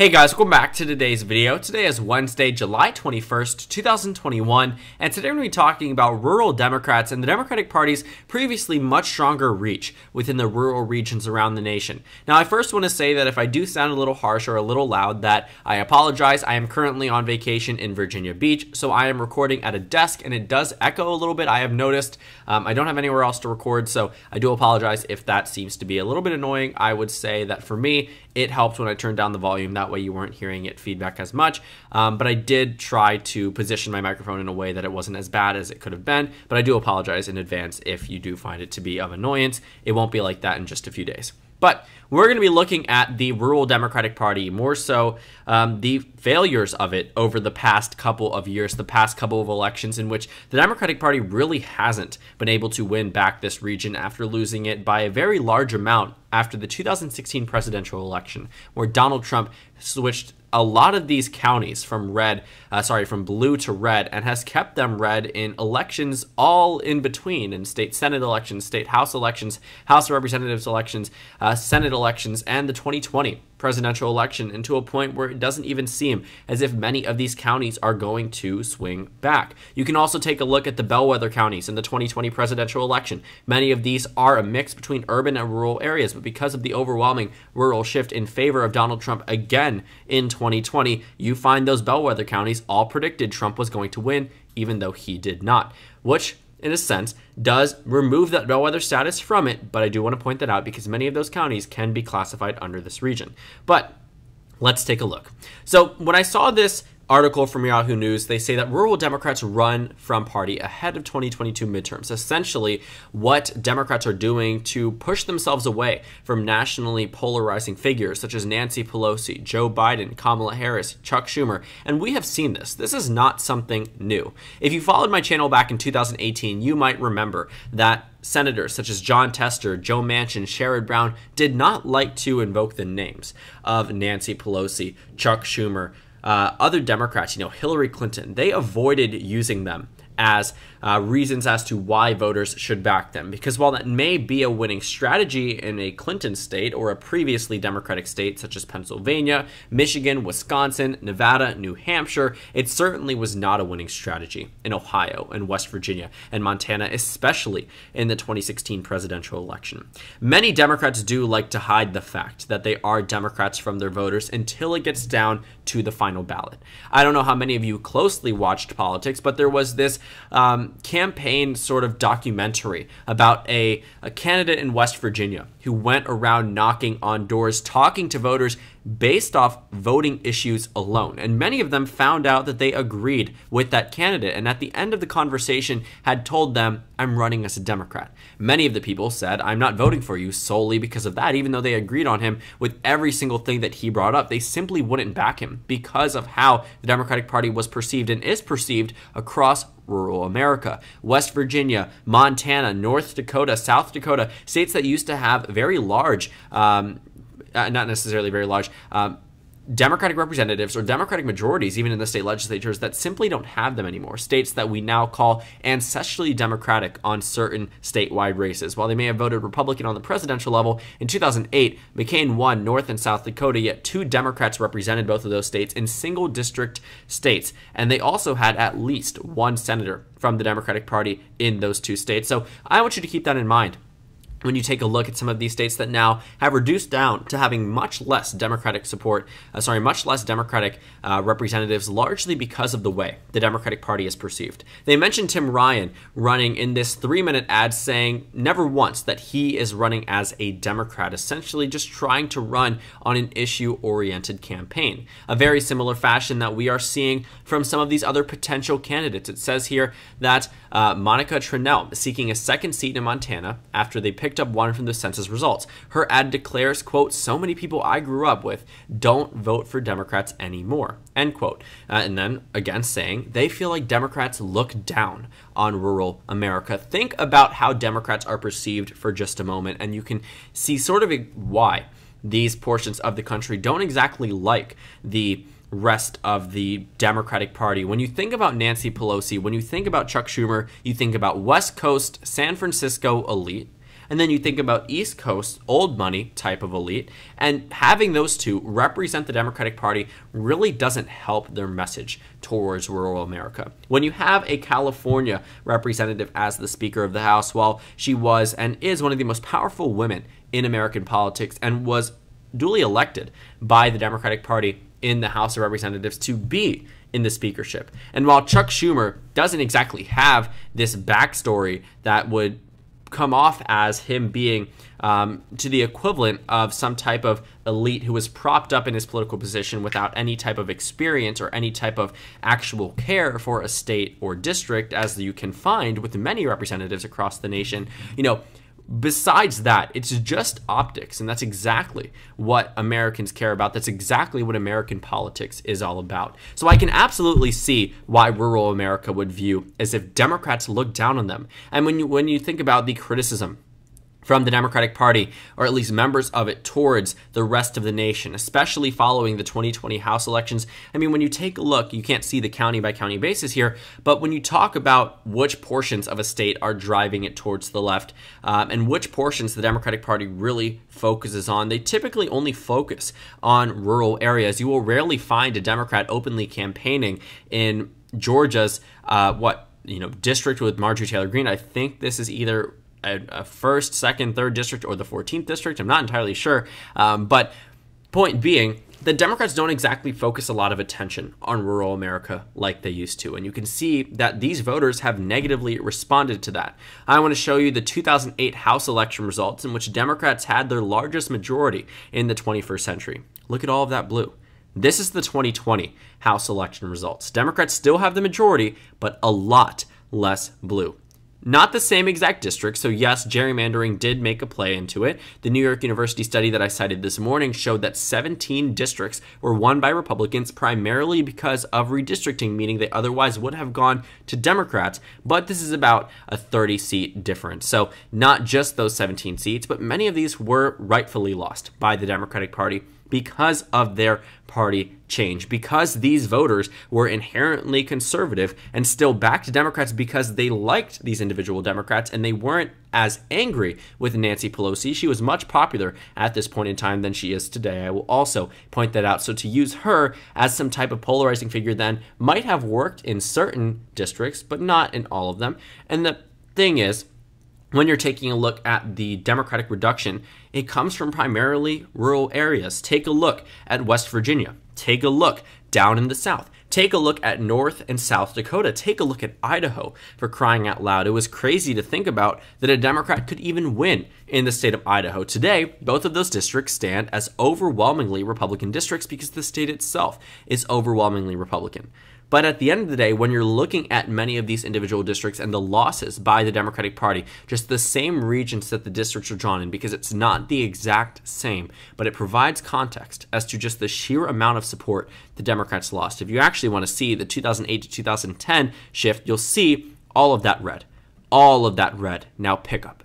Hey guys, welcome back to today's video. Today is Wednesday, July 21st, 2021, and today we're going to be talking about rural Democrats and the Democratic Party's previously much stronger reach within the rural regions around the nation. Now, I first want to say that if I do sound a little harsh or a little loud, that I apologize. I am currently on vacation in Virginia Beach, so I am recording at a desk and it does echo a little bit. I have noticed um, I don't have anywhere else to record, so I do apologize if that seems to be a little bit annoying. I would say that for me, it helped when I turned down the volume. That way you weren't hearing it feedback as much. Um, but I did try to position my microphone in a way that it wasn't as bad as it could have been. But I do apologize in advance if you do find it to be of annoyance. It won't be like that in just a few days. But we're going to be looking at the rural Democratic Party, more so um, the failures of it over the past couple of years, the past couple of elections, in which the Democratic Party really hasn't been able to win back this region after losing it by a very large amount after the 2016 presidential election, where Donald Trump switched a lot of these counties from red, uh, sorry, from blue to red, and has kept them red in elections all in between, in state senate elections, state house elections, House of Representatives elections, uh, Senate elections, and the 2020 presidential election, and to a point where it doesn't even seem as if many of these counties are going to swing back. You can also take a look at the bellwether counties in the 2020 presidential election. Many of these are a mix between urban and rural areas, but because of the overwhelming rural shift in favor of Donald Trump again in 2020, you find those bellwether counties all predicted Trump was going to win, even though he did not, which in a sense, does remove that bellwether status from it, but I do want to point that out because many of those counties can be classified under this region. But let's take a look. So when I saw this article from Yahoo News, they say that rural Democrats run from party ahead of 2022 midterms. Essentially, what Democrats are doing to push themselves away from nationally polarizing figures such as Nancy Pelosi, Joe Biden, Kamala Harris, Chuck Schumer. And we have seen this. This is not something new. If you followed my channel back in 2018, you might remember that senators such as Jon Tester, Joe Manchin, Sherrod Brown did not like to invoke the names of Nancy Pelosi, Chuck Schumer, uh, other Democrats, you know, Hillary Clinton, they avoided using them as uh, reasons as to why voters should back them. Because while that may be a winning strategy in a Clinton state or a previously Democratic state such as Pennsylvania, Michigan, Wisconsin, Nevada, New Hampshire, it certainly was not a winning strategy in Ohio and West Virginia and Montana, especially in the 2016 presidential election. Many Democrats do like to hide the fact that they are Democrats from their voters until it gets down to the final ballot. I don't know how many of you closely watched politics, but there was this um, campaign sort of documentary about a, a candidate in West Virginia who went around knocking on doors, talking to voters based off voting issues alone. And many of them found out that they agreed with that candidate. And at the end of the conversation, had told them, I'm running as a Democrat. Many of the people said, I'm not voting for you solely because of that, even though they agreed on him with every single thing that he brought up. They simply wouldn't back him because of how the Democratic Party was perceived and is perceived across rural America. West Virginia, Montana, North Dakota, South Dakota, states that used to have very large, um, uh, not necessarily very large, um, Democratic representatives or Democratic majorities, even in the state legislatures, that simply don't have them anymore. States that we now call ancestrally Democratic on certain statewide races. While they may have voted Republican on the presidential level, in 2008, McCain won North and South Dakota, yet two Democrats represented both of those states in single district states. And they also had at least one senator from the Democratic Party in those two states. So I want you to keep that in mind when you take a look at some of these states that now have reduced down to having much less Democratic support, uh, sorry, much less Democratic uh, representatives, largely because of the way the Democratic Party is perceived. They mentioned Tim Ryan running in this three minute ad saying never once that he is running as a Democrat, essentially just trying to run on an issue oriented campaign. A very similar fashion that we are seeing from some of these other potential candidates. It says here that uh, Monica Tranel seeking a second seat in Montana after they picked picked up one from the census results. Her ad declares, quote, so many people I grew up with don't vote for Democrats anymore, end quote. Uh, and then again saying they feel like Democrats look down on rural America. Think about how Democrats are perceived for just a moment, and you can see sort of why these portions of the country don't exactly like the rest of the Democratic Party. When you think about Nancy Pelosi, when you think about Chuck Schumer, you think about West Coast San Francisco elite And then you think about East Coast, old money type of elite, and having those two represent the Democratic Party really doesn't help their message towards rural America. When you have a California representative as the Speaker of the House, while she was and is one of the most powerful women in American politics and was duly elected by the Democratic Party in the House of Representatives to be in the speakership. And while Chuck Schumer doesn't exactly have this backstory that would come off as him being um, to the equivalent of some type of elite who was propped up in his political position without any type of experience or any type of actual care for a state or district, as you can find with many representatives across the nation. You know, besides that, it's just optics. And that's exactly what Americans care about. That's exactly what American politics is all about. So I can absolutely see why rural America would view as if Democrats look down on them. And when you, when you think about the criticism from the Democratic Party, or at least members of it, towards the rest of the nation, especially following the 2020 House elections. I mean, when you take a look, you can't see the county by county basis here, but when you talk about which portions of a state are driving it towards the left um, and which portions the Democratic Party really focuses on, they typically only focus on rural areas. You will rarely find a Democrat openly campaigning in Georgia's, uh, what, you know, district with Marjorie Taylor Greene. I think this is either a, a, first, second, third district or the 14th district. I'm not entirely sure. Um, but point being, the Democrats don't exactly focus a lot of attention on rural America like they used to. And you can see that these voters have negatively responded to that. I want to show you the 2008 House election results in which Democrats had their largest majority in the 21st century. Look at all of that blue. This is the 2020 House election results. Democrats still have the majority, but a lot less blue. Not the same exact district, so yes, gerrymandering did make a play into it. The New York University study that I cited this morning showed that 17 districts were won by Republicans primarily because of redistricting, meaning they otherwise would have gone to Democrats, but this is about a 30 seat difference. So, not just those 17 seats, but many of these were rightfully lost by the Democratic Party because of their party change, because these voters were inherently conservative and still backed Democrats because they liked these individual Democrats and they weren't as angry with Nancy Pelosi. She was much popular at this point in time than she is today. I will also point that out. So to use her as some type of polarizing figure then might have worked in certain districts, but not in all of them. And the thing is, when you're taking a look at the Democratic reduction, it comes from primarily rural areas. Take a look at West Virginia. Take a look down in the South. Take a look at North and South Dakota. Take a look at Idaho for crying out loud. It was crazy to think about that a Democrat could even win in the state of Idaho. Today, both of those districts stand as overwhelmingly Republican districts because the state itself is overwhelmingly Republican. But at the end of the day, when you're looking at many of these individual districts and the losses by the Democratic Party, just the same regions that the districts are drawn in, because it's not the exact same, but it provides context as to just the sheer amount of support the Democrats lost. If you actually want to see the 2008 to 2010 shift, you'll see all of that red. All of that red now pick up.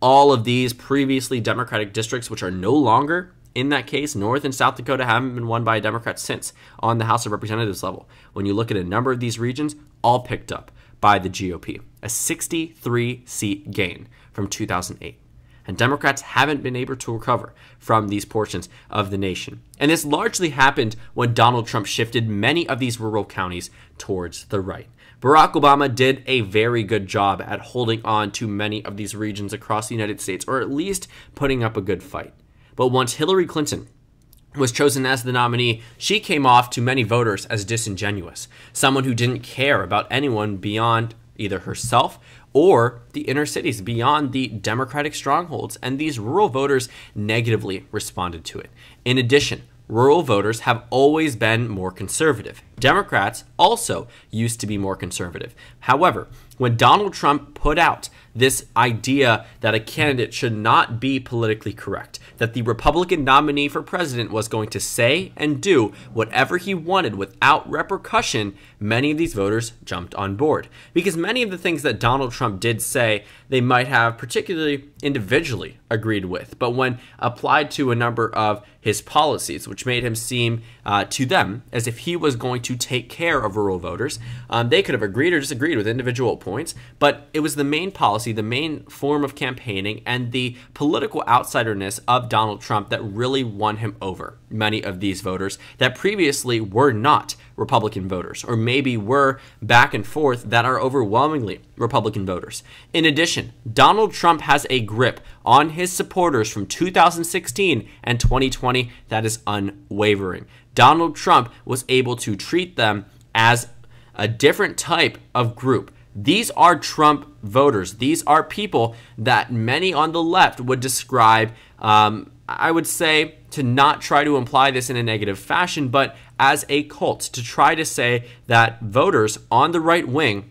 All of these previously Democratic districts, which are no longer in that case, North and South Dakota haven't been won by a Democrat since on the House of Representatives level. When you look at a number of these regions, all picked up by the GOP, a 63 seat gain from 2008. And Democrats haven't been able to recover from these portions of the nation. And this largely happened when Donald Trump shifted many of these rural counties towards the right. Barack Obama did a very good job at holding on to many of these regions across the United States, or at least putting up a good fight. But once Hillary Clinton was chosen as the nominee, she came off to many voters as disingenuous, someone who didn't care about anyone beyond either herself or the inner cities, beyond the Democratic strongholds, and these rural voters negatively responded to it. In addition, rural voters have always been more conservative. Democrats also used to be more conservative. However, when Donald Trump put out this idea that a candidate should not be politically correct, that the Republican nominee for president was going to say and do whatever he wanted without repercussion, many of these voters jumped on board. Because many of the things that Donald Trump did say, they might have particularly individually agreed with, but when applied to a number of his policies, which made him seem uh, to them as if he was going to take care of rural voters. Um, they could have agreed or disagreed with individual points, but it was the main policy, the main form of campaigning, and the political outsiderness of Donald Trump that really won him over many of these voters that previously were not Republican voters, or maybe were back and forth that are overwhelmingly Republican voters. In addition, Donald Trump has a grip on his supporters from 2016 and 2020 that is unwavering. Donald Trump was able to treat them as a different type of group. These are Trump voters. These are people that many on the left would describe, um, I would say, to not try to imply this in a negative fashion, but as a cult, to try to say that voters on the right wing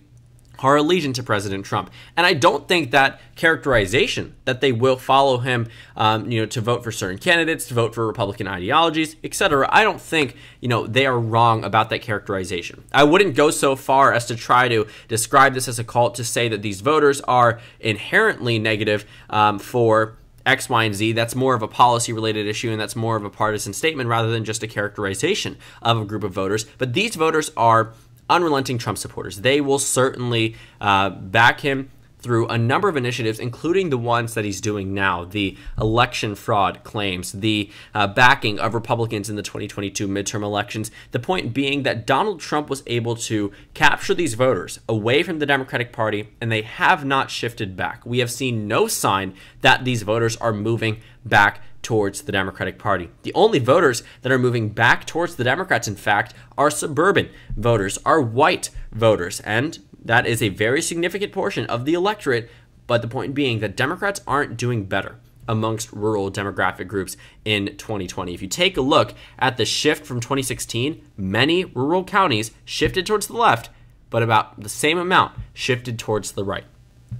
are allegiant to President Trump. And I don't think that characterization that they will follow him, um, you know, to vote for certain candidates, to vote for Republican ideologies, etc. I don't think you know they are wrong about that characterization. I wouldn't go so far as to try to describe this as a cult to say that these voters are inherently negative um, for X, Y, and Z. That's more of a policy related issue and that's more of a partisan statement rather than just a characterization of a group of voters. But these voters are unrelenting Trump supporters. They will certainly uh, back him through a number of initiatives, including the ones that he's doing now the election fraud claims, the uh, backing of Republicans in the 2022 midterm elections. The point being that Donald Trump was able to capture these voters away from the Democratic Party, and they have not shifted back. We have seen no sign that these voters are moving back towards the Democratic Party. The only voters that are moving back towards the Democrats, in fact, are suburban voters, are white voters, and that is a very significant portion of the electorate. But the point being that Democrats aren't doing better amongst rural demographic groups in 2020. If you take a look at the shift from 2016, many rural counties shifted towards the left, but about the same amount shifted towards the right.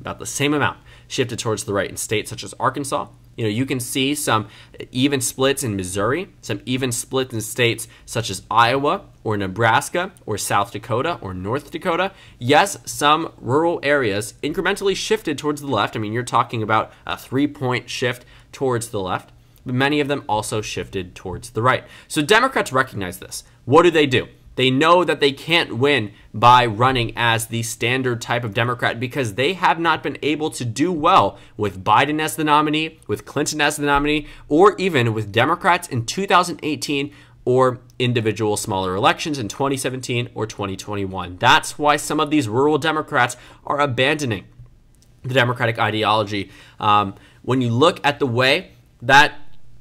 About the same amount shifted towards the right in states such as Arkansas, you know, you can see some even splits in Missouri, some even splits in states such as Iowa or Nebraska or South Dakota or North Dakota. Yes, some rural areas incrementally shifted towards the left. I mean, you're talking about a three point shift towards the left, but many of them also shifted towards the right. So Democrats recognize this. What do they do? They know that they can't win by running as the standard type of Democrat because they have not been able to do well with Biden as the nominee, with Clinton as the nominee, or even with Democrats in 2018 or individual smaller elections in 2017 or 2021. That's why some of these rural Democrats are abandoning the Democratic ideology. Um, when you look at the way that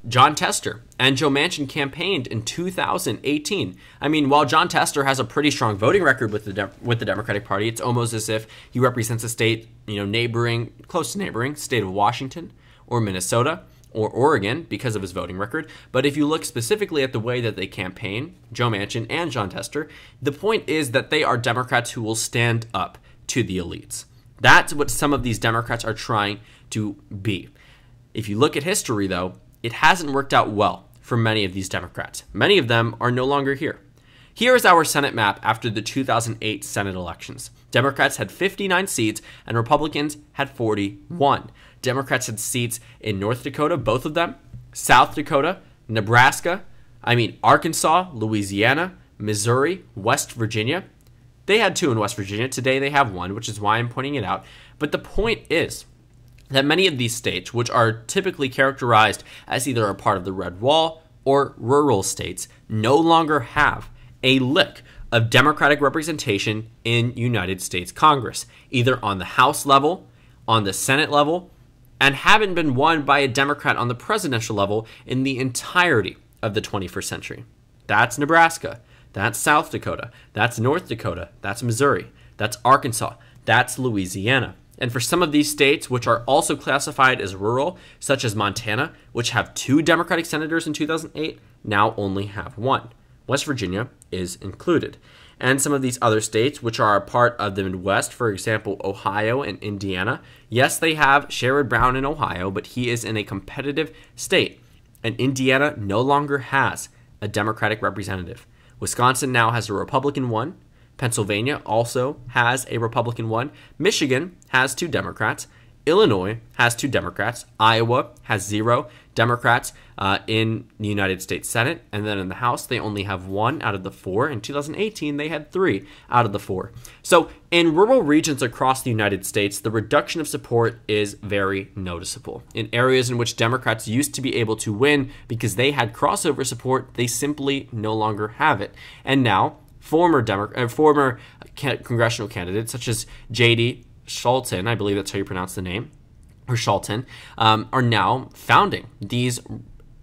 Jon Tester and Joe Manchin campaigned in 2018. I mean, while Jon Tester has a pretty strong voting record with the De- with the Democratic Party, it's almost as if he represents a state, you know, neighboring, close to neighboring state of Washington or Minnesota or Oregon because of his voting record. But if you look specifically at the way that they campaign, Joe Manchin and Jon Tester, the point is that they are Democrats who will stand up to the elites. That's what some of these Democrats are trying to be. If you look at history, though, it hasn't worked out well for many of these Democrats. Many of them are no longer here. Here is our Senate map after the 2008 Senate elections. Democrats had 59 seats and Republicans had 41. Democrats had seats in North Dakota, both of them, South Dakota, Nebraska, I mean, Arkansas, Louisiana, Missouri, West Virginia. They had two in West Virginia. Today they have one, which is why I'm pointing it out. But the point is, that many of these states, which are typically characterized as either a part of the Red Wall or rural states, no longer have a lick of Democratic representation in United States Congress, either on the House level, on the Senate level, and haven't been won by a Democrat on the presidential level in the entirety of the 21st century. That's Nebraska. That's South Dakota. That's North Dakota. That's Missouri. That's Arkansas. That's Louisiana. And for some of these states, which are also classified as rural, such as Montana, which have two Democratic senators in 2008, now only have one. West Virginia is included. And some of these other states, which are a part of the Midwest, for example, Ohio and Indiana, yes, they have Sherrod Brown in Ohio, but he is in a competitive state. And Indiana no longer has a Democratic representative. Wisconsin now has a Republican one, Pennsylvania also has a Republican one. Michigan has two Democrats. Illinois has two Democrats. Iowa has zero Democrats uh, in the United States Senate. And then in the House, they only have one out of the four. In 2018, they had three out of the four. So in rural regions across the United States, the reduction of support is very noticeable. In areas in which Democrats used to be able to win because they had crossover support, they simply no longer have it. And now, former Demo- uh, former congressional candidates such as J.D. Scholten, I believe that's how you pronounce the name, or Scholten, um, are now founding these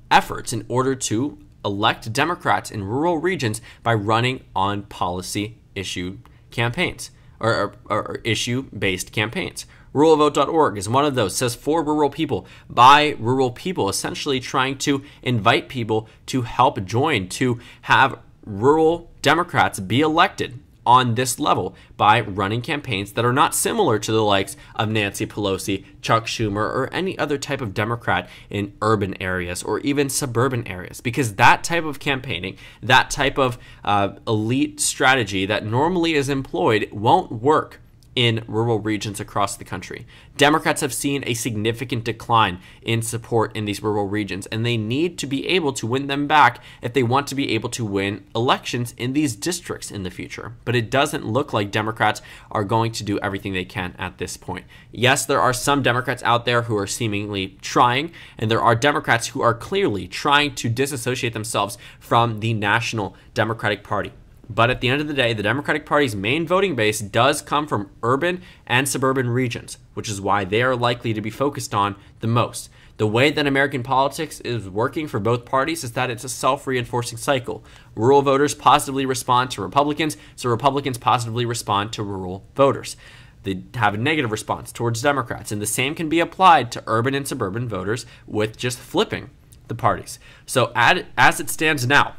efforts in order to elect Democrats in rural regions by running on policy issue campaigns or, or, or issue based campaigns. Ruralvote.org is one of those. It says for rural people, by rural people, essentially trying to invite people to help join, to have rural Democrats be elected on this level by running campaigns that are not similar to the likes of Nancy Pelosi, Chuck Schumer, or any other type of Democrat in urban areas or even suburban areas. Because that type of campaigning, that type of uh, elite strategy that normally is employed won't work in rural regions across the country. Democrats have seen a significant decline in support in these rural regions, and they need to be able to win them back if they want to be able to win elections in these districts in the future. But it doesn't look like Democrats are going to do everything they can at this point. Yes, there are some Democrats out there who are seemingly trying, and there are Democrats who are clearly trying to disassociate themselves from the National Democratic Party. But at the end of the day, the Democratic Party's main voting base does come from urban and suburban regions, which is why they are likely to be focused on the most. The way that American politics is working for both parties is that it's a self reinforcing cycle. Rural voters positively respond to Republicans, so Republicans positively respond to rural voters. They have a negative response towards Democrats, and the same can be applied to urban and suburban voters with just flipping the parties. So, as it stands now,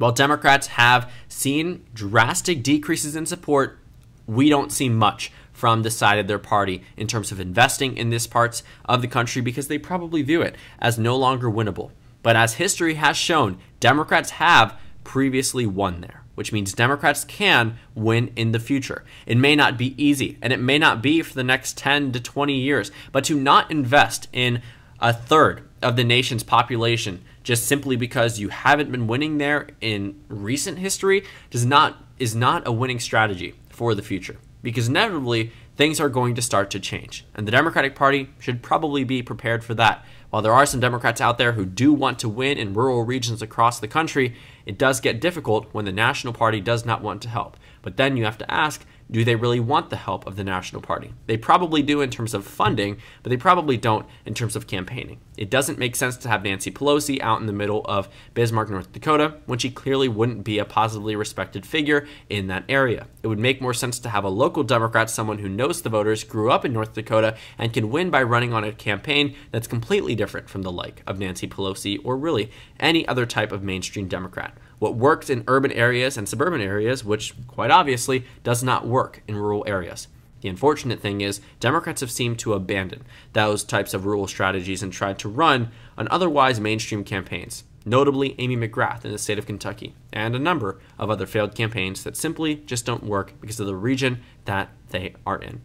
while Democrats have seen drastic decreases in support, we don't see much from the side of their party in terms of investing in this parts of the country because they probably view it as no longer winnable. But as history has shown, Democrats have previously won there, which means Democrats can win in the future. It may not be easy, and it may not be for the next 10 to 20 years, but to not invest in a third of the nation's population just simply because you haven't been winning there in recent history does not is not a winning strategy for the future because inevitably things are going to start to change and the Democratic Party should probably be prepared for that. While there are some Democrats out there who do want to win in rural regions across the country, it does get difficult when the National Party does not want to help. But then you have to ask do they really want the help of the National Party? They probably do in terms of funding, but they probably don't in terms of campaigning. It doesn't make sense to have Nancy Pelosi out in the middle of Bismarck, North Dakota, when she clearly wouldn't be a positively respected figure in that area. It would make more sense to have a local Democrat, someone who knows the voters, grew up in North Dakota, and can win by running on a campaign that's completely different from the like of Nancy Pelosi or really any other type of mainstream Democrat what works in urban areas and suburban areas, which quite obviously does not work in rural areas. The unfortunate thing is, Democrats have seemed to abandon those types of rural strategies and tried to run on otherwise mainstream campaigns, notably Amy McGrath in the state of Kentucky, and a number of other failed campaigns that simply just don't work because of the region that they are in.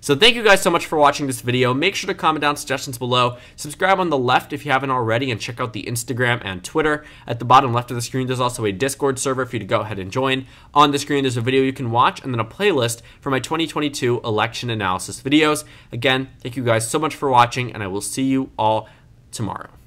So thank you guys so much for watching this video. Make sure to comment down suggestions below. Subscribe on the left if you haven't already and check out the Instagram and Twitter. At the bottom left of the screen, there's also a Discord server for you to go ahead and join. On the screen, there's a video you can watch and then a playlist for my 2022 election analysis videos. Again, thank you guys so much for watching and I will see you all tomorrow.